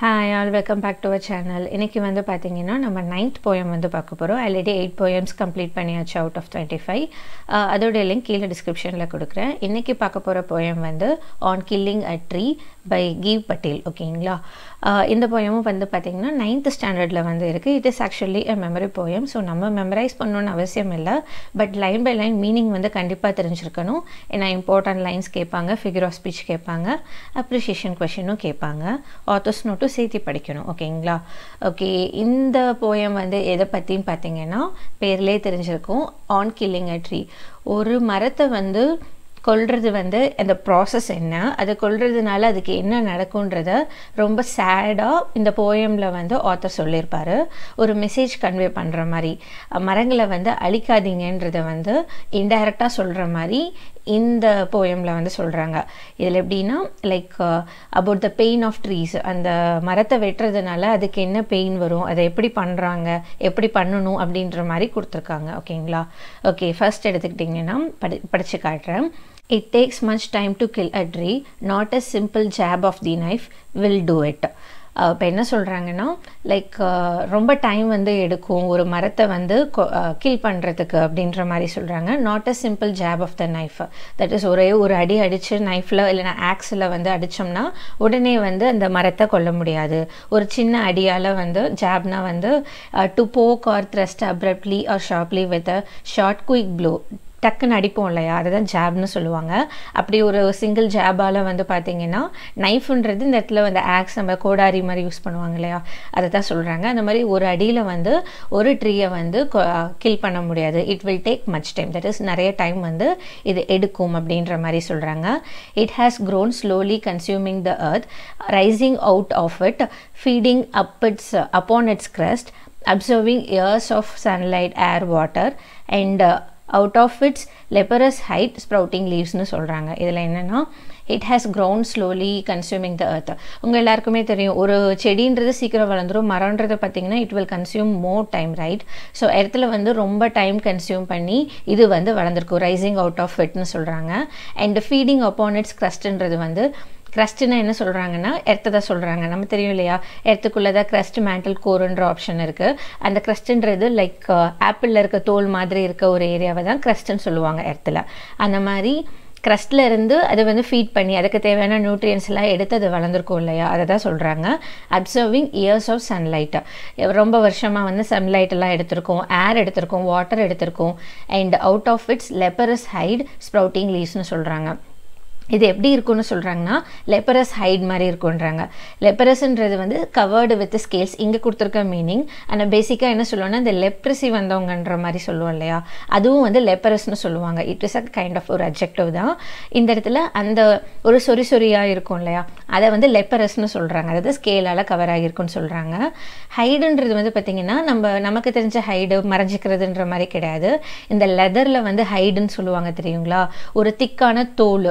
Hi all welcome back to our channel இன்றைக்கி வந்து பார்த்தீங்கன்னா நம்ம நைன்த் போயம் வந்து பார்க்க போகிறோம் ஆல்ரெடி எயிட் போயம்ஸ் கம்ப்ளீட் பண்ணியாச்சு அவுட் ஆஃப் டுவெண்ட்டி ஃபைவ் அதோடைய லிங்க் கீழே டிஸ்கிரிப்ஷனில் கொடுக்குறேன். இன்றைக்கி பார்க்க போகிற போயம் வந்து on killing a tree by Gieve Patel ஓகேங்களா இந்த போயமும் வந்து பார்த்திங்கன்னா நைன்த் ஸ்டாண்டர்டில் வந்து இருக்குது it is actually a memory poem so நம்ம மெமரைஸ் பண்ணணுன்னு அவசியம் இல்லை. But line by line meaning வந்து கண்டிப்பாக தெரிஞ்சிருக்கணும். ஏன்னா இம்பார்ட்டன்ட் லைன்ஸ் கேட்பாங்க ஃபிகர் ஆஃப் ஸ்பீச் கேட்பாங்க அப்ரிஷியேஷன் கொஷினும் கேட்பாங்க. ஆத்தர்ஸ் நோட்டும் சேர்த்து படிக்கணும் ஓகேங்களா ஓகே இந்த போயம் வந்து எதை பற்றின்னு பார்த்தீங்கன்னா பேர்லேயே தெரிஞ்சிருக்கும். ஆன் கில்லிங் அ ட்ரீ ஒரு மரத்தை வந்து கொள்வது வந்து அந்த ப்ராசஸ் என்ன? அதை கொள்றதுனால அதுக்கு என்ன நடக்குன்றத ரொம்ப சேடாக இந்த போயமில் வந்து ஆத்தர் சொல்லியிருப்பார். ஒரு மெசேஜ் கன்வே பண்ணுற மாதிரி. மரங்களை வந்து அழிக்காதீங்கன்றதை வந்து இன்டைரக்டாக சொல்கிற மாதிரி இந்த போயமில் வந்து சொல்கிறாங்க இதில் எப்படின்னா like about the pain of trees அந்த மரத்தை வெட்டுறதுனால அதுக்கு என்ன பெயின் வரும்? அதை எப்படி பண்ணுறாங்க எப்படி பண்ணணும்? அப்படின்ற மாதிரி கொடுத்துருக்காங்க. ஓகேங்களா ஓகே ஃபர்ஸ்ட் எடுத்துக்கிட்டிங்கன்னா படி படித்து காட்டுறேன். It takes much time to kill a tree not a simple jab of the knife will do it இப்போ என்ன சொல்கிறாங்கன்னா லைக் uh, ரொம்ப டைம் வந்து எடுக்கும். ஒரு மரத்தை வந்து கில் uh, பண்ணுறதுக்கு அப்படின்ற மாதிரி சொல்கிறாங்க not a simple jab of the knife that is ஒரே ஒரு அடி அடித்து நைஃப்பில் இல்லைனா ஆக்ஸில் வந்து அடித்தோம்னா உடனே வந்து அந்த மரத்தை கொல்ல முடியாது. ஒரு சின்ன அடியால் வந்து ஜாப்னா வந்து to poke or thrust abruptly or sharply with a short quick blow டக்குன்னு அடிப்போம் இல்லையா? அதை தான் ஜாப்னு சொல்லுவாங்க. அப்படி ஒரு சிங்கிள் ஜாபால் வந்து பார்த்தீங்கன்னா நைஃப்ன்றது இந்த இடத்துல வந்து ஆக்ஸ் நம்ம கோடாரி மாதிரி யூஸ் பண்ணுவாங்க இல்லையா? அதை தான் சொல்கிறாங்க அந்த மாதிரி ஒரு அடியில் வந்து ஒரு ட்ரீயை வந்து கில் பண்ண முடியாது. It will take much time that is நிறைய டைம் வந்து இது எடுக்கும் அப்படின்ற மாதிரி சொல்கிறாங்க it has grown slowly consuming the earth rising out of it feeding up its upon its crust absorbing years of sunlight air water and out of its leprous hide sprouting லீவ்ஸ்னு சொல்கிறாங்க இதில் என்னென்னா it has grown slowly consuming the earth உங்கள் எல்லாருக்குமே தெரியும் ஒரு செடின்றது சீக்கிரம் வளர்ந்துரும் மரம்ன்றது பார்த்திங்கன்னா it will consume more time right so இடத்துல வந்து ரொம்ப டைம் கன்சியூம் பண்ணி இது வந்து வளர்ந்துருக்கும் ரைசிங் அவுட் ஆஃப் ஃபிட்னு சொல்கிறாங்க அண்ட் ஃபீடிங் அப்பான் இட்ஸ் க்ரஸ்ட்ன்றது வந்து க்ரஸ்ட்னா என்ன சொல்கிறாங்கன்னா எர்த்தை தான் சொல்கிறாங்க நம்ம தெரியும் இல்லையா? எர்த்துக்குள்ளே தான் க்ரஸ்ட் மேண்டல் கோருன்ற ஆப்ஷன் இருக்குது அந்த க்ரஸ்ட்டுன்றது லைக் ஆப்பிளில் இருக்க தோல் மாதிரி இருக்க ஒரு ஏரியாவை தான் க்ரஸ்ட்டுன்னு சொல்லுவாங்க எர்த்தில். அந்த மாதிரி க்ரஸ்ட்டில் இருந்து அதை வந்து ஃபீட் பண்ணி அதுக்கு தேவையான நியூட்ரியன்ஸ் எல்லாம் எடுத்து அது வளர்ந்துருக்கும் இல்லையா? அதை தான் சொல்கிறாங்க அப்சர்விங் இயர்ஸ் ஆஃப் சன்லைட்டை ரொம்ப வருஷமாக வந்து சன்லைட் எல்லாம் எடுத்திருக்கோம். ஏர் எடுத்திருக்கோம். வாட்டர் எடுத்திருக்கோம். And out of its leprous hide sprouting லீவ்ஸ்னு சொல்கிறாங்க இது எப்படி இருக்கும்னு சொல்கிறாங்கன்னா லெப்பரஸ் ஹைட் மாதிரி இருக்குன்றாங்க லெப்பரஸ்ன்றது வந்து கவர்டு வித் ஸ்கேல்ஸ் இங்கே கொடுத்துருக்க மீனிங் ஆனால் பேசிக்காக என்ன சொல்லுவோம்னா இந்த லெப்ரஸி வந்தவங்கன்ற மாதிரி சொல்லுவோம் இல்லையா? அதுவும் வந்து லெப்பரஸ்னு சொல்லுவாங்க. It is a kind of ஒரு அப்ஜெக்டிவ் தான். இந்த இடத்துல அந்த ஒரு சொறி சொறியாக இருக்கும் இல்லையா? அதை வந்து லெப்பரஸ்னு சொல்கிறாங்க அதாவது ஸ்கேலால் கவர் ஆகியிருக்குன்னு சொல்கிறாங்க ஹைடுன்றது வந்து பார்த்திங்கன்னா நம்ம நமக்கு தெரிஞ்ச ஹைடு மறைஞ்சிக்கிறதுன்ற மாதிரி கிடையாது. இந்த லெதரில் வந்து ஹைடுன்னு சொல்லுவாங்க தெரியுங்களா? ஒரு திக்கான தோல்.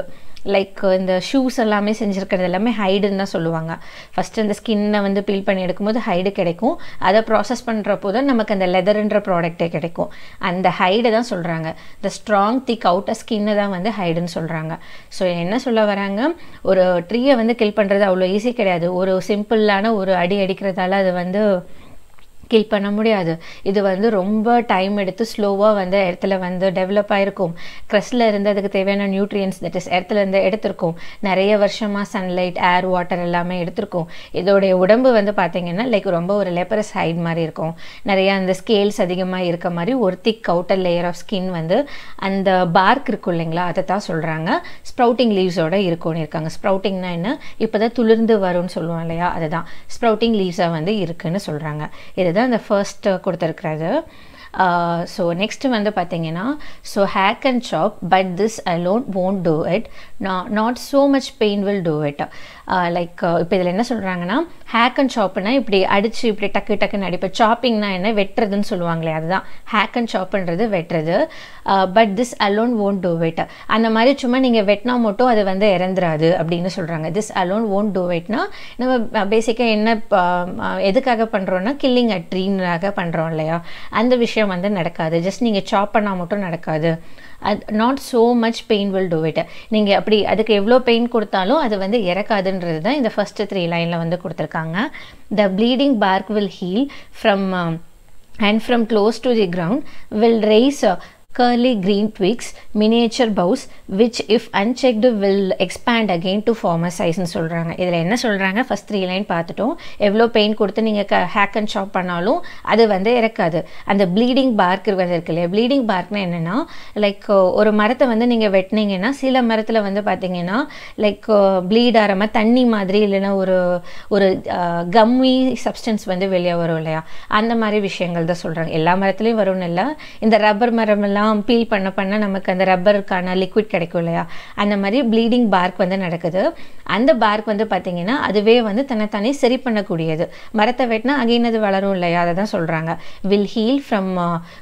லைக் இந்த ஷூஸ் எல்லாமே செஞ்சுருக்கிறது எல்லாமே ஹைடுன்னு தான் சொல்லுவாங்க. ஃபஸ்ட்டு அந்த ஸ்கின்னை வந்து பீல் பண்ணி எடுக்கும்போது ஹைடு கிடைக்கும். அதை ப்ராசஸ் பண்ணுறப்போ தான் நமக்கு அந்த லெதர்ன்ற ப்ராடக்ட்டே கிடைக்கும். அந்த ஹைடை தான் சொல்கிறாங்க இந்த ஸ்ட்ராங் திக் அவுட்டர் ஸ்கின்னு தான் வந்து ஹைடுன்னு சொல்கிறாங்க ஸோ என்ன சொல்ல வராங்க? ஒரு ட்ரீயை வந்து கில் பண்ணுறது அவ்வளோ ஈஸி கிடையாது. ஒரு சிம்பிளான ஒரு அடி அடிக்கிறதால அது வந்து கில் பண்ண முடியாது. இது வந்து ரொம்ப டைம் எடுத்து ஸ்லோவாக வந்து இடத்துல வந்து டெவலப் ஆகிருக்கும் க்ரஸ்டில் இருந்து அதுக்கு தேவையான நியூட்ரியன்ஸ் தட் இஸ் இடத்துல இருந்து எடுத்திருக்கும். நிறைய வருஷமாக சன்லைட் ஏர் வாட்டர் எல்லாமே எடுத்திருக்கும். இதோடைய உடம்பு வந்து பார்த்திங்கன்னா லைக் ரொம்ப ஒரு லெப்பரஸ் ஹைட் மாதிரி இருக்கும். நிறைய அந்த ஸ்கேல்ஸ் அதிகமாக இருக்க மாதிரி ஒரு thick outer layer of skin வந்து அந்த பார்க் இருக்கும் இல்லைங்களா? அதை தான் சொல்கிறாங்க ஸ்ப்ரவுட்டிங் லீவ்ஸோட இருக்கும்னு இருக்காங்க. ஸ்ப்ரவுட்டிங்னா என்ன? இப்போ தான் துளிர்ந்து வரும்னு சொல்லுவோம் இல்லையா? அதுதான். ஸ்ப்ரவுட்டிங் லீவ்ஸாக வந்து இருக்குன்னு சொல்கிறாங்க இது தான் இந்த ஃபர்ஸ்ட் கொடுத்துருக்கிறது. ஸோ நெக்ஸ்ட்டு வந்து பார்த்தீங்கன்னா so hack and chop but this alone won't do it not so much pain will do it like இப்போ இதில் என்ன சொல்கிறாங்கன்னா ஹேக் அண்ட் சாப்புனா இப்படி அடித்து இப்படி டக்கு டக்குன்னு அடிப்பேன் ஷாப்பிங்னா என்ன? வெட்டுறதுன்னு சொல்லுவாங்களே அதுதான். ஹேக் அண்ட் ஷாப்புன்றது வெட்டுறது. But this alone won't do it அந்த மாதிரி சும்மா நீங்கள் வெட்டினா மட்டும் அது வந்து இறந்துராது அப்படின்னு சொல்கிறாங்க திஸ் அலோன் ஓன்ட் டூ இட்னா நம்ம பேசிக்காக என்ன எதுக்காக பண்ணுறோன்னா கில்லிங் அ ட்ரீனாக பண்ணுறோம் இல்லையா? அந்த விஷயம் வந்து நடக்காது. ஜஸ்ட் நீங்கள் சாப் பண்ணால் மட்டும் நடக்காது. அது not so much pain will do it நீங்கள் அப்படி அதுக்கு எவ்வளோ பெயின் கொடுத்தாலும் அது வந்து இறக்காதுன்றது தான் இந்த ஃபஸ்ட்டு த்ரீ லைனில் வந்து கொடுத்துருக்காங்க. The bleeding bark will heal from and from close to the ground will raise uh, curly green twigs, miniature bows, which if unchecked will expand again to former size ன்னு சொல்கிறாங்க இதில் என்ன சொல்கிறாங்க first three line பார்த்துட்டோம். எவ்வளோ paint கொடுத்து நீங்கள் க ஹேக் அண்ட் ஷாப் பண்ணாலும் அது வந்து இறக்காது. அந்த ப்ளீடிங் பார்க் வந்து இருக்கு இல்லையா? ப்ளீடிங் பார்க்னா என்னென்னா லைக் ஒரு மரத்தை வந்து நீங்கள் வெட்டினீங்கன்னா சில மரத்தில் வந்து பார்த்தீங்கன்னா லைக் ப்ளீட் ஆகிற மாதிரி தண்ணி மாதிரி இல்லைன்னா ஒரு ஒரு கம்மி சப்ஸ்டன்ஸ் வந்து வெளியே வரும் இல்லையா? அந்த மாதிரி விஷயங்கள் தான் சொல்கிறாங்க எல்லா மரத்துலேயும் வரும்னு இல்லை. இந்த ரப்பர் மரமெல்லாம் பீல் பண்ண பண்ண நமக்கு அந்த ரப்பருக்கான லிக்விட் கிடைக்கும் இல்லையா? அந்த மாதிரி ப்ளீடிங் பார்க் வந்து நடக்குது. அந்த பார்க் வந்து பார்த்தீங்கன்னா அதுவே வந்து தன்னைத்தானே சரி பண்ணக்கூடியது. மரத்தை வெட்டினா அகைன் அது வளரும் இல்லையா? அதை தான் சொல்கிறாங்க will heal from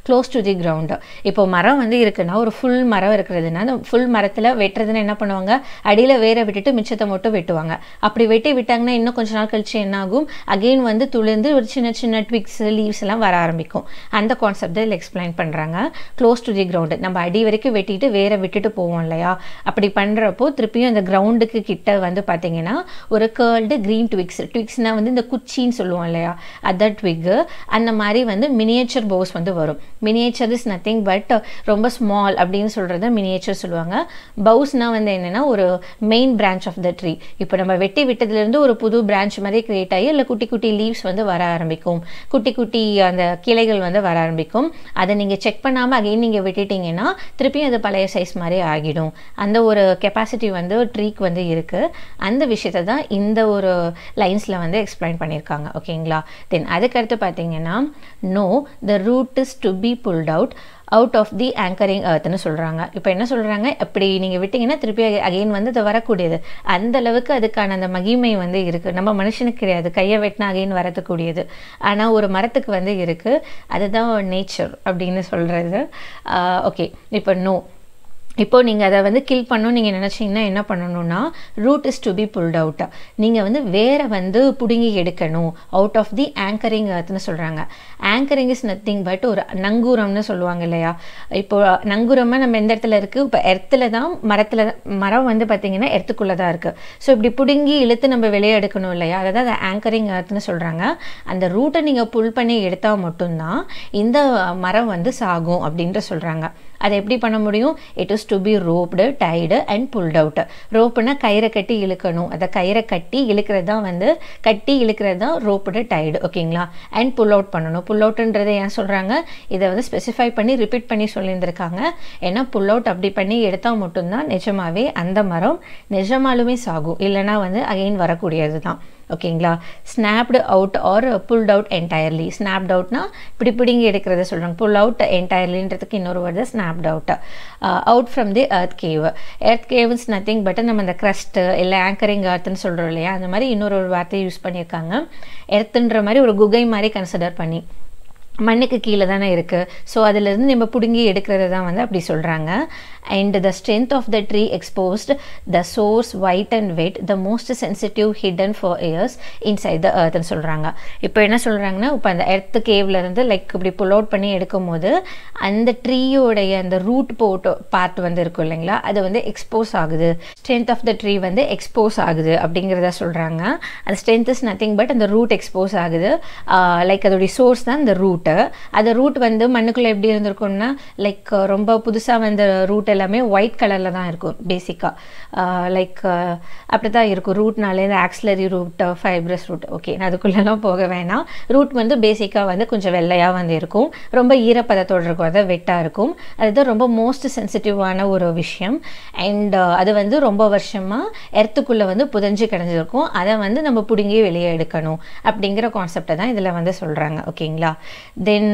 close to the ground இப்போ மரம் வந்து இருக்குன்னா ஒரு ஃபுல் மரம் இருக்கிறதுனா அந்த ஃபுல் மரத்தில் வெட்டுறதுன்னு என்ன பண்ணுவாங்க? அடியில் வேற விட்டுட்டு மிச்சத்தை மட்டும் வெட்டுவாங்க. அப்படி வெட்டி விட்டாங்கன்னா இன்னும் கொஞ்ச நாள் கழிச்சு என்ன ஆகும்? அகெயின் வந்து துளிர்ந்து ஒரு சின்ன சின்ன ட்விக்ஸ் லீவ்ஸ் எல்லாம் வர ஆரம்பிக்கும். அந்த கான்செப்ட் இதில் எக்ஸ்பிளைன் பண்ணுறாங்க க்ளோஸ் டு தி கிரவுண்டு நம்ம அடி வரைக்கும் வெட்டிட்டு வேற விட்டுட்டு போவோம் இல்லையா? அப்படி பண்ணுறப்போ திருப்பியும் அந்த கிரவுண்டுக்கு கிட்ட வந்து பார்த்தீங்கன்னா ஒரு கேர்ல்டு க்ரீன் ட்விக்ஸ் ட்விக்ஸ்னால் வந்து இந்த குச்சின்னு சொல்லுவோம் இல்லையா? அதர் ட்விக்கு அந்த மாதிரி வந்து மினியேச்சர் போஸ் வந்து வரும். மினியேச்சர் இஸ் நத்திங் பட் ரொம்ப ஸ்மால் அப்படின்னு சொல்கிறத மினியேச்சர் சொல்லுவாங்க. பவுஸ்னால் வந்து என்னென்னா ஒரு main branch of the tree இப்போ நம்ம வெட்டி விட்டதுலேருந்து ஒரு புது பிரான்ச் மாதிரி கிரியேட் ஆகி இல்லை குட்டி குட்டி லீவ்ஸ் வந்து வர ஆரம்பிக்கும். குட்டி குட்டி அந்த கிளைகள் வந்து வர ஆரம்பிக்கும். அதை நீங்கள் செக் பண்ணாமல் அகைன் நீங்கள் விட்டுட்டீங்கன்னா திருப்பியும் அது பழைய சைஸ் மாதிரி ஆகிடும். அந்த ஒரு கெப்பாசிட்டி வந்து ட்ரீக்கு வந்து இருக்குது அந்த விஷயத்தை தான் இந்த ஒரு லைன்ஸில் வந்து எக்ஸ்பிளைன் பண்ணியிருக்காங்க. ஓகேங்களா தென் அதுக்கடுத்து பார்த்தீங்கன்னா no the root is to be pulled out out of the anchoring அர்த்னு சொல்கிறாங்க இப்போ என்ன சொல்கிறாங்க அப்படி நீங்கள் விட்டிங்கன்னா திருப்பி அகைன் வந்து அது வரக்கூடியது. அந்த அளவுக்கு அதுக்கான அந்த மகிமை வந்து இருக்குது நம்ம மனுஷனுக்கு கிடையாது. கையை வெட்டினா அகைன் வரத்துக்கூடியது. ஆனால் ஒரு மரத்துக்கு வந்து இருக்குது அதுதான் நேச்சர் அப்படின்னு சொல்கிறது ஓகே இப்போ நோ இப்போது நீங்கள் அதை வந்து கில் பண்ணணும் நீங்கள் நினச்சிங்கன்னா என்ன பண்ணணும்னா root is to be pulled அவுட்டா நீங்கள் வந்து வேற வந்து பிடுங்கி எடுக்கணும். அவுட் ஆஃப் தி ஆங்கரிங் அர்த்னு சொல்கிறாங்க ஆங்கரிங் இஸ் நத்திங் பட் ஒரு நங்கூரம்னு சொல்லுவாங்க இல்லையா? இப்போ நங்கூரமாக நம்ம எந்த இடத்துல இருக்குது இப்போ எர்த்தில் தான் மரத்தில் மரம் வந்து பார்த்திங்கன்னா எர்த்துக்குள்ளே தான் இருக்குது ஸோ இப்படி பிடுங்கி இழுத்து நம்ம வெளியே எடுக்கணும் இல்லையா? அதை தான் ஆங்கரிங் அர்த்னு சொல்கிறாங்க அந்த ரூட்டை நீங்கள் புல் பண்ணி எடுத்தால் மட்டும்தான் இந்த மரம் வந்து சாகும் அப்படின்ற சொல்கிறாங்க அதை எப்படி பண்ண முடியும்? It is to be roped tied and pulled out ரோப்புனா கயிறை கட்டி இழுக்கணும். அதை கயிறை கட்டி இழுக்கிறது தான் வந்து கட்டி இழுக்கிறது தான் ரோப்டு டைடு ஓகேங்களா அண்ட் புல் அவுட் பண்ணணும். புல் அவுட்டுன்றதை ஏன் சொல்கிறாங்க இதை வந்து ஸ்பெசிஃபை பண்ணி ரிப்பீட் பண்ணி சொல்லியிருந்திருக்காங்க. ஏன்னா புல் அவுட் அப்படி பண்ணி எடுத்தால் மட்டும்தான் நிஜமாவே அந்த மரம் நிஜமாலுமே சாகும். இல்லைனா வந்து அகைன் வரக்கூடியது தான் ஓகேங்களா? Snapped out or pulled out entirely snapped அவுட்னா இப்படி பிடிங்கி எடுக்கிறத சொல்கிறாங்க புல் அவுட் என்டையர்லின்றதுக்கு இன்னொரு word snapped out out from the earth cave earth cave is nothing but நம்ம அந்த க்ரஸ்ட்டு இல்லை ஆங்கரிங் அர்த்னு சொல்கிறோம் இல்லையா? அந்த மாதிரி இன்னொரு ஒரு வார்த்தையை யூஸ் பண்ணியிருக்காங்க. எர்த்துன்ற மாதிரி ஒரு குகை மாதிரி கன்சிடர் பண்ணி. மண்ணுக்கு கீழே தானே இருக்குது ஸோ அதிலிருந்து நம்ம பிடுங்கி எடுக்கிறது தான் வந்து அப்படி சொல்கிறாங்க and the strength of the tree exposed the source white and wet the most sensitive hidden for years inside the எர்த்னு சொல்கிறாங்க இப்போ என்ன சொல்கிறாங்கன்னா இப்போ அந்த எர்த்து கேவ்லேருந்து லைக் இப்படி புல் அவுட் பண்ணி எடுக்கும் போது அந்த ட்ரீயோடைய அந்த ரூட் போட்டோ பார்ட் வந்து இருக்கும் இல்லைங்களா? அது வந்து எக்ஸ்போஸ் ஆகுது. ஸ்ட்ரென்த் ஆஃப் த ட்ரீ வந்து எக்ஸ்போஸ் ஆகுது அப்படிங்கிறத சொல்கிறாங்க அந்த ஸ்ட்ரென்த் இஸ் நத்திங் பட் அந்த ரூட் எக்ஸ்போஸ் ஆகுது. லைக் அதோடைய சோர்ஸ் தான் இந்த ரூட்டு அந்த ரூட் வந்து மண்ணுக்குள்ளே எப்படி இருந்திருக்கும்னா லைக் ரொம்ப புதுசாக வந்த ரூட் எல்லாமே ஒயிட் கலரில் தான் இருக்கும் பேசிக்காக லைக் அப்படி தான் இருக்கும். ரூட்னாலே இந்த auxiliary root fibrous root okay நான் அதுக்குள்ளெல்லாம் போக வேணாம். ரூட் வந்து பேசிக்காக வந்து கொஞ்சம் வெள்ளையாக வந்து இருக்கும். ரொம்ப ஈரப்பதத்தோடு இருக்கும் அதை வெட்டாக இருக்கும். அதுதான் ரொம்ப மோஸ்ட் சென்சிட்டிவான ஒரு விஷயம். அண்ட் அது வந்து ரொம்ப வருஷமாக எர்த்துக்குள்ளே வந்து புதஞ்சு கிடஞ்சிருக்கும். அதை வந்து நம்ம பிடுங்கி வெளியே எடுக்கணும் அப்படிங்கிற கான்செப்டை தான் இதில் வந்து சொல்கிறாங்க ஓகேங்களா then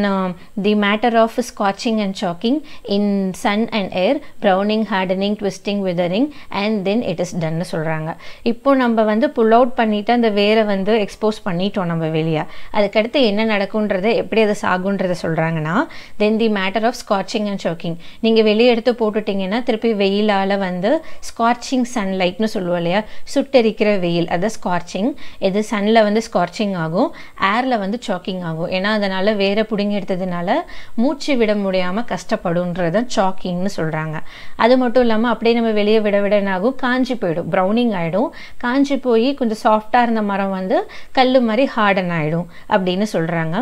the matter of scorching and choking in sun and air browning hardening twisting withering and then it is டன்னு சொல்கிறாங்க இப்போ நம்ம வந்து புல் அவுட் பண்ணிவிட்டு அந்த வேரை வந்து எக்ஸ்போஸ் பண்ணிட்டோம் நம்ம வெளியே. அதுக்கடுத்து என்ன நடக்குன்றதை எப்படி அது சாகுன்றதை சொல்கிறாங்கன்னா then the matter of scorching and choking நீங்கள் வெளியே எடுத்து போட்டுட்டிங்கன்னா திருப்பி வெயிலால் வந்து ஸ்காட்சிங் சன்லைட்னு சொல்லுவோம் இல்லையா? சுட்டெரிக்கிற வெயில் அது ஸ்கார்ச்சிங் இது சன்னில் வந்து ஸ்கார்ச்சிங் ஆகும் ஏரில் வந்து சாக்கிங் ஆகும். ஏன்னா அதனால் வேற பிடுங்கி எடுத்ததுனால மூச்சு விட முடியாமல் கஷ்டப்படுன்றத சாக்கிங்னு சொல்கிறாங்க அது மட்டும் இல்லாமல் அப்படியே நம்ம வெளியே விட விட என்னாகும் காஞ்சி போயிடும். ப்ரௌனிங் ஆகிடும் காஞ்சி போய் கொஞ்சம் சாஃப்டாக இருந்த மரம் வந்து கல் மாதிரி ஹார்டன் ஆகிடும் அப்படின்னு சொல்கிறாங்க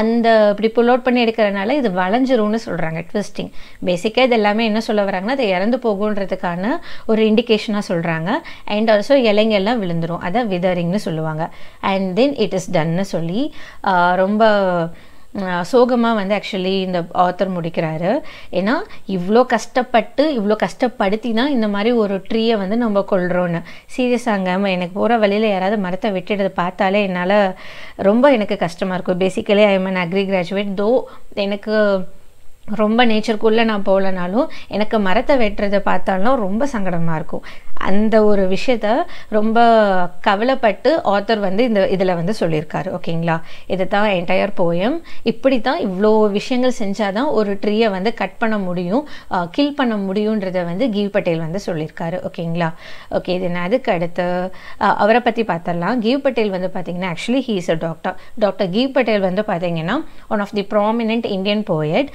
அந்த இப்படி புல்லோட் பண்ணி எடுக்கிறனால இது வளைஞ்சிரும்னு சொல்கிறாங்க ட்விஸ்டிங் பேசிக்காக இது எல்லாமே என்ன சொல்ல வராங்கன்னா அது இறந்து போகுன்றதுக்கான ஒரு இண்டிகேஷனாக சொல்கிறாங்க அண்ட் ஆல்சோ இலைங்க எல்லாம் விழுந்துரும். அதை விதரிங்னு சொல்லுவாங்க. அண்ட் தென் இட் இஸ் டன்னு சொல்லி ரொம்ப சோகமாக வந்து ஆக்சுவலி இந்த ஆத்தர் முடிக்கிறாரு. ஏன்னா இவ்வளோ கஷ்டப்பட்டு இவ்வளோ கஷ்டப்படுத்தி தான் இந்த மாதிரி ஒரு ட்ரீயை வந்து நம்ம கொள்கிறோன்னு சீரியஸாங்க எனக்கு போகிற வழியில் யாராவது மரத்தை விட்டுடுறது பார்த்தாலே என்னால் ரொம்ப எனக்கு கஷ்டமாக இருக்கும். Basically I am an agri graduate though எனக்கு ரொம்ப நேச்சருக்குள்ளே நான் போகலனாலும் எனக்கு மரத்தை வெட்டுறதை பார்த்தாலும் ரொம்ப சங்கடமாக இருக்கும். அந்த ஒரு விஷயத்த ரொம்ப கவலைப்பட்டு ஆத்தர் வந்து இந்த இதில் வந்து சொல்லியிருக்காரு ஓகேங்களா? இது தான் என்டையர் போயம் இப்படி தான் இவ்வளோ விஷயங்கள் செஞ்சால் தான் ஒரு ட்ரீயை வந்து கட் பண்ண முடியும் கில் பண்ண முடியுன்றதை வந்து கீவ் பட்டேல் வந்து சொல்லியிருக்காரு ஓகேங்களா? ஓகே இது அதுக்கு அடுத்து அவரை பற்றி பார்த்துடலாம் கீவ் பட்டேல் வந்து பார்த்தீங்கன்னா actually he is a doctor doctor Gieve Patel வந்து பார்த்தீங்கன்னா one of the prominent Indian poet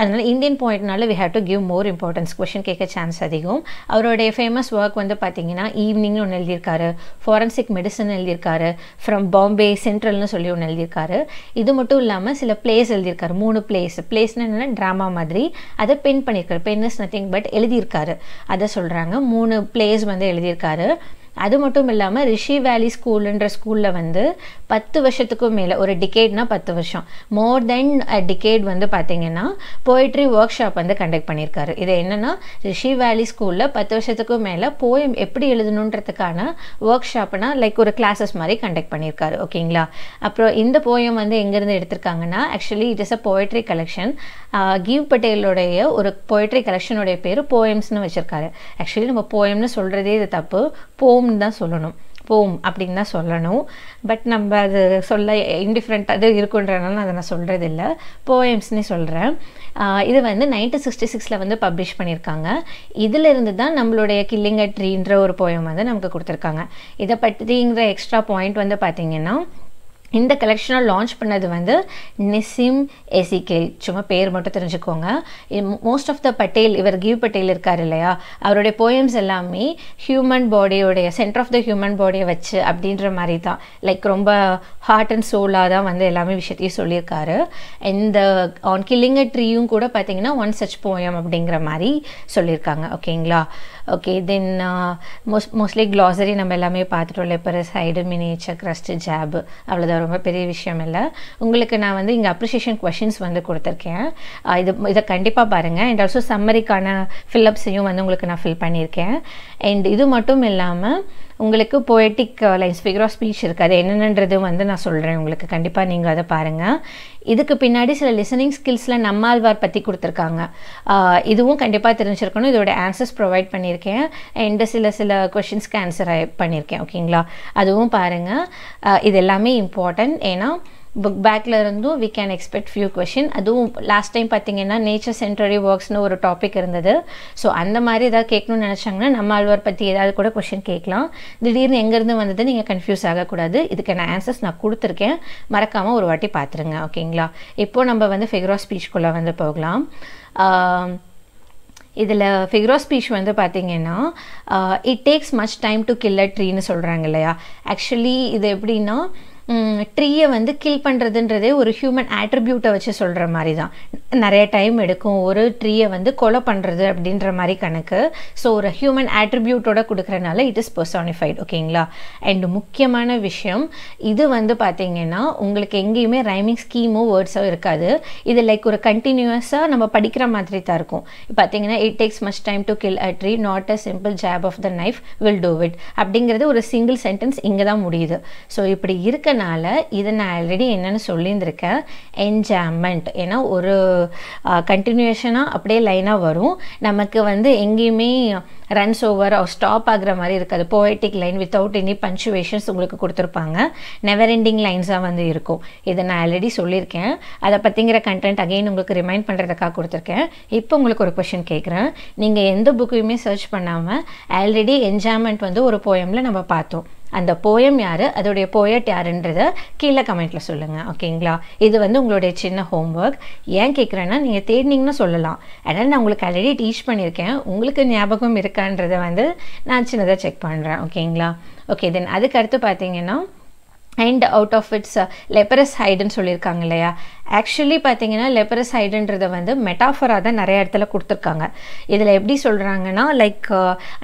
அதனால் Indian போயட்னால we have to give more importance question கேட்க சான்ஸ் அதிகம். அவருடைய ஃபேமஸ் ஒர்க் வந்து பார்த்தீங்கன்னா ஈவினிங்னு ஒன்று எழுதியிருக்காரு. ஃபாரன்சிக் மெடிசன் எழுதியிருக்காரு. ஃப்ரம் பாம்பே சென்ட்ரல்னு சொல்லி ஒன்று எழுதியிருக்காரு. இது மட்டும் இல்லாமல் சில பிளேஸ் எழுதியிருக்காரு. மூணு பிளேஸ் பிளேஸ்னு என்னென்னா ட்ராமா மாதிரி. அதை பென் பண்ணியிருக்காரு. பென் இஸ் நத்திங் பட் எழுதியிருக்காரு. அதை சொல்கிறாங்க மூணு பிளேஸ் வந்து எழுதியிருக்காரு. அது மட்டும் இல்லாமல் ரிஷி வேலி ஸ்கூலுன்ற ஸ்கூலில் வந்து பத்து வருஷத்துக்கும் மேலே ஒரு டிகேட்னா பத்து வருஷம். மோர் தென் அ டிகேட் வந்து பார்த்தீங்கன்னா போய்ட்ரி ஒர்க் ஷாப் வந்து கண்டக்ட் பண்ணியிருக்காரு. இது என்னென்னா ரிஷி வேலி ஸ்கூலில் பத்து வருஷத்துக்கும் மேலே போயம் எப்படி எழுதணுன்றதுக்கான ஒர்க் ஷாப்னா லைக் ஒரு கிளாஸஸ் மாதிரி கண்டக்ட் பண்ணியிருக்காரு. ஓகேங்களா? அப்புறம் இந்த போயம் வந்து எங்கேருந்து எடுத்திருக்காங்கன்னா actually it is a poetry collection Gieve பட்டேலுடைய ஒரு போய்ட்ரி கலெக்ஷனுடைய பேர் போயம்ஸ்னு வச்சுருக்காரு. ஆக்சுவலி நம்ம போயம்னு சொல்கிறதே இது தப்பு. போம் போம்னு தான் சொல்லணும். போம் அப்படின்னு தான் சொல்லணும். பட் நம்ம அது சொல்ல இன்டிஃப்ரெண்ட்டாக அது இருக்குன்றனால அதை நான் சொல்கிறது இல்லை போயம்ஸ்னே சொல்கிறேன் இது வந்து நைன்டீன் சிக்ஸ்டி சிக்ஸில் வந்து பப்ளிஷ் பண்ணியிருக்காங்க. இதிலிருந்து தான் நம்மளுடைய கில்லிங்க ட்ரீன்ற ஒரு போயம் வந்து நமக்கு கொடுத்துருக்காங்க. இதை பற்றிங்கிற எக்ஸ்ட்ரா பாயிண்ட் வந்து பார்த்திங்கன்னா இந்த கலெக்ஷனை லான்ச் பண்ணது வந்து நிசிம் எசிகேல் சும்மா பேர் மட்டும் தெரிஞ்சுக்கோங்க. மோஸ்ட் ஆஃப் த பட்டேல் இவர் கிவ் பட்டேல் இருக்கார் இல்லையா? அவருடைய போயம்ஸ் எல்லாமே ஹியூமன் பாடியோடைய சென்டர் ஆஃப் த ஹியூமன் பாடியை வச்சு அப்படின்ற மாதிரி தான். லைக் ரொம்ப ஹார்ட் அண்ட் சோலாக தான் வந்து எல்லாமே விஷயத்தையும் சொல்லியிருக்காரு. இந்த ஆன் கில்லிங் ட்ரீயும் கூட பார்த்தீங்கன்னா ஒன் சச் போயம் அப்படிங்கிற மாதிரி சொல்லியிருக்காங்க. ஓகேங்களா? Okay then most mostly glossary நம்ம எல்லாமே பார்த்துட்டோம். Leper side miniature crust job அவ்வளோதான் ரொம்ப பெரிய விஷயம் இல்லை உங்களுக்கு நான் வந்து இங்கே அப்ரிஷியேஷன் கொஷின்ஸ் வந்து கொடுத்துருக்கேன். இது இதை கண்டிப்பாக பாருங்கள் அண்ட் ஆல்சோ சம்மரிக்கான ஃபில்லப்ஸையும் வந்து உங்களுக்கு நான் ஃபில் பண்ணியிருக்கேன். அண்ட் இது மட்டும் இல்லாமல் உங்களுக்கு poetic lines figure of speech இருக்குது. அது என்னென்னன்றது வந்து நான் சொல்கிறேன் உங்களுக்கு கண்டிப்பாக நீங்கள் அதை பாருங்கள் இதுக்கு பின்னாடி சில லிசனிங் ஸ்கில்ஸில் நம்மாழ்வார் பற்றி கொடுத்துருக்காங்க. இதுவும் கண்டிப்பாக தெரிஞ்சிருக்கணும். இதோட ஆன்சர்ஸ் ப்ரொவைட் பண்ணியிருக்கேன். அண்டு சில சில கொஷின்ஸ்க்கு ஆன்சர் பண்ணியிருக்கேன். ஓகேங்களா அதுவும் பாருங்கள் இது எல்லாமே இம்பார்ட்டன்ட் ஏன்னா புக் பேக்கில் இருந்தும் we can expect few question அதுவும் லாஸ்ட் டைம் பார்த்தீங்கன்னா நேச்சர் சென்ட்ரரி ஒர்க்ஸ்னு ஒரு டாபிக் இருந்தது. ஸோ அந்த மாதிரி ஏதாவது கேட்கணும்னு நினச்சாங்கன்னா நம்ம ஆழ்வார் பற்றி ஏதாவது கூட கொஷின் கேட்கலாம். திடீர்னு எங்கேருந்து வந்தது நீங்கள் கன்ஃபியூஸ் ஆகக்கூடாது. இதுக்கான ஆன்சர்ஸ் நான் கொடுத்துருக்கேன். மறக்காமல் ஒரு வாட்டி பார்த்துருங்க ஓகேங்களா இப்போது நம்ம வந்து ஃபிகர் ஆஃப் ஸ்பீச்குள்ளே வந்து போகலாம். இதில் ஃபிகர் ஆஃப் ஸ்பீச் வந்து பார்த்தீங்கன்னா it takes much time to kill a ட்ரீன்னு சொல்கிறாங்க இல்லையா? ஆக்சுவலி இது எப்படின்னா ட்ரீயை வந்து கில் பண்ணுறதுன்றதே ஒரு ஹியூமன் ஆட்ரிபியூட்டை வச்சு சொல்கிற மாதிரி தான் நிறைய டைம் எடுக்கும். ஒரு ட்ரீயை வந்து கொலை பண்ணுறது அப்படின்ற மாதிரி கணக்கு. ஸோ ஒரு ஹியூமன் ஆட்ரிபியூட்டோட கொடுக்குறனால இட் இஸ் பர்சானிஃபைட் ஓகேங்களா? அண்ட் முக்கியமான விஷயம் இது வந்து பார்த்தீங்கன்னா உங்களுக்கு எங்கேயுமே ரைமிங் ஸ்கீமோ வேர்ட்ஸோ இருக்காது. இது லைக் ஒரு கண்டினியூஸாக நம்ம படிக்கிற மாதிரி தான் இருக்கும். பார்த்தீங்கன்னா it takes much time to kill a tree not a simple job of the knife will do it அப்படிங்கிறது ஒரு சிங்கிள் சென்டென்ஸ் இங்கே தான் முடியுது. ஸோ இப்படி இருக்க அதனால் இதை நான் ஆல்ரெடி என்னென்னு சொல்லியிருந்திருக்கேன். என்ஜாமெண்ட் ஏன்னா ஒரு கண்டினியூஷனாக அப்படியே லைனாக வரும். நமக்கு வந்து எங்கேயுமே ரன்ஸ் ஓவர் ஸ்டாப் ஆகுற மாதிரி இருக்காது. Poetic line without any punctuations உங்களுக்கு கொடுத்துருப்பாங்க. நெவர் எண்டிங் லைன்ஸாக வந்து இருக்கும். இதை நான் ஆல்ரெடி சொல்லியிருக்கேன். அதை பற்றிங்கிற கண்டென்ட் அகைன் உங்களுக்கு ரிமைண்ட் பண்ணுறதுக்காக கொடுத்துருக்கேன். இப்போ உங்களுக்கு ஒரு கொஷின் கேட்குறேன். நீங்கள் எந்த புக்கையுமே சர்ச் பண்ணாமல் ஆல்ரெடி என்ஜாய்மெண்ட் வந்து ஒரு போயமில் நம்ம பார்த்தோம். அந்த போயம் யார்? அதோடைய போயட் யாருன்றத கீழே கமெண்ட்டில் சொல்லுங்கள் ஓகேங்களா இது வந்து உங்களுடைய சின்ன ஹோம்ஒர்க் ஏன் கேட்குறேன்னா நீங்கள் தேடினீங்கன்னு சொல்லலாம். அதனால் நான் உங்களுக்கு ஆல்ரெடி டீச் பண்ணியிருக்கேன். உங்களுக்கு ஞாபகம் இருக்கான்றதை வந்து நான் சின்னதாக செக் பண்ணுறேன் ஓகேங்களா ஓகே தென் அதுக்கு அடுத்து பார்த்தீங்கன்னா and out of its leprous ஹைடுன்னு சொல்லியிருக்காங்க இல்லையா? ஆக்சுவலி பார்த்தீங்கன்னா லெப்பரஸ் ஹைடுன்றதை வந்து மெட்டாஃபராக தான் நிறைய இடத்துல கொடுத்துருக்காங்க. இதில் எப்படி சொல்கிறாங்கன்னா லைக்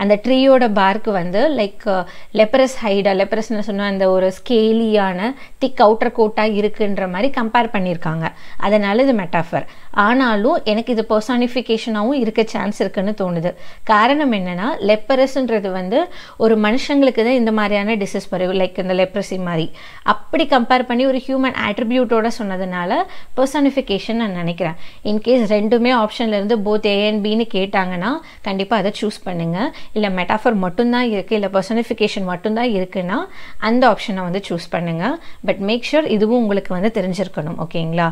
அந்த ட்ரீயோட பார்க்கு வந்து லைக் லெப்பரஸ் ஹைடா லெப்பரஸ்னு சொன்னால் அந்த ஒரு ஸ்கேலியான திக் அவுட்டர் கோட்டாக இருக்குன்ற மாதிரி கம்பேர் பண்ணியிருக்காங்க. அதனால் இது மெட்டாஃபர் ஆனாலும் எனக்கு இது பர்சானிஃபிகேஷனாகவும் இருக்க சான்ஸ் இருக்குன்னு தோணுது. காரணம் என்னென்னா லெப்பரஸ்ன்றது வந்து ஒரு மனுஷங்களுக்கு தான் இந்த மாதிரியான டிசீஸ் வரும். லைக் இந்த லெப்ரஸி மாதிரி. அப்படி கம்பேர் பண்ணி ஒரு ஹியூமன் ஆட்ரிபியூட்டோட சொன்னதுனால பர்சனிஃபிகேஷன் நான் நினைக்கிறேன். இன்கேஸ் ரெண்டுமே ஆப்ஷனில் இருந்து போத் ஏ அண்ட் பின்னு கேட்டாங்கன்னா கண்டிப்பாக அதை சூஸ் பண்ணுங்கள் இல்லை மெட்டாஃபர் மட்டும்தான் இருக்குது இல்லை பர்சனிஃபிகேஷன் மட்டும்தான் இருக்குன்னா அந்த ஆப்ஷனை வந்து சூஸ் பண்ணுங்கள் பட் மேக் ஷூர் இதுவும் உங்களுக்கு வந்து தெரிஞ்சிருக்கணும் ஓகேங்களா?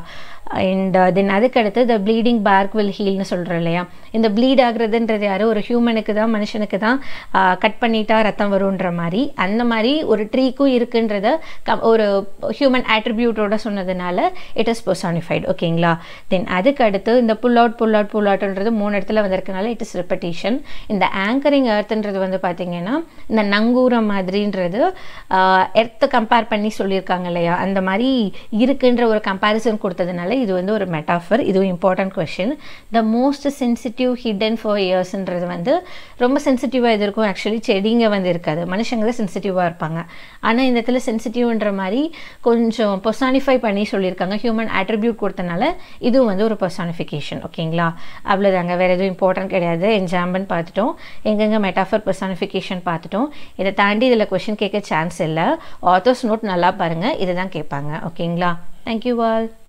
அண்ட் தென் uh, அதுக்கடுத்து த ப்ளீடிங் பேர்க் வில் ஹீல்னு சொல்கிறோம் இல்லையா? இந்த ப்ளீட் ஆகுறதுன்றது யாரும் ஒரு ஹியூமனுக்கு தான் மனுஷனுக்கு தான் uh, கட் பண்ணிட்டா ரத்தம் வரும்ன்ற மாதிரி. அந்த மாதிரி ஒரு ட்ரீக்கும் இருக்குன்றத க ஒரு ஹியூமன் ஆட்ரிபியூட்டோட சொன்னதுனால இட் இஸ் பர்சானிஃபைடு ஓகேங்களா தென் அதுக்கு அடுத்து இந்த புல் அவுட் புல் அவுட் புல் அவுட்ன்றது மூணு இடத்துல வந்திருக்கனால இட் இஸ் ரெப்படேஷன் இந்த ஆங்கரிங் எர்த்துன்றது வந்து பார்த்தீங்கன்னா இந்த நங்கூரம் மாதிரின்றது எர்த்தை கம்பேர் பண்ணி சொல்லியிருக்காங்க இல்லையா? அந்த மாதிரி இருக்குன்ற ஒரு கம்பேரிசன் கொடுத்ததுனால இது வந்து ஒரு மெட்டாஃபர் இதுவும் important question the most sensitive hidden for இயர்ஸ்ன்றது வந்து ரொம்ப சென்சிட்டிவாக இது இருக்கும் ஆக்சுவலி செடிங்க வந்து இருக்காது. மனுஷங்க தான் சென்சிட்டிவாக இருப்பாங்க. ஆனால் இந்த இடத்துல சென்சிட்டிவ்ன்ற மாதிரி கொஞ்சம் பொசானிஃபை பண்ணி சொல்லியிருக்காங்க. ஹியூமன் ஆட்ரிபியூட் கொடுத்தனால இதுவும் வந்து ஒரு பர்சானிஃபிகேஷன் ஓகேங்களா அவ்வளோதாங்க வேறு எதுவும் இம்பார்ட்டன்ட் கிடையாது. எக்ஸாம்பிள் பார்த்துட்டோம். எங்கெங்கே மெட்டாஃபர் பர்சானிஃபிகேஷன் பார்த்துட்டோம். இதை தாண்டி இதில் கொஷின் கேட்க சான்ஸ் இல்லை. ஆத்தர்ஸ் நோட் நல்லா பாருங்கள் இதை தான் கேட்பாங்க. ஓகேங்களா தேங்க்யூ ஆல்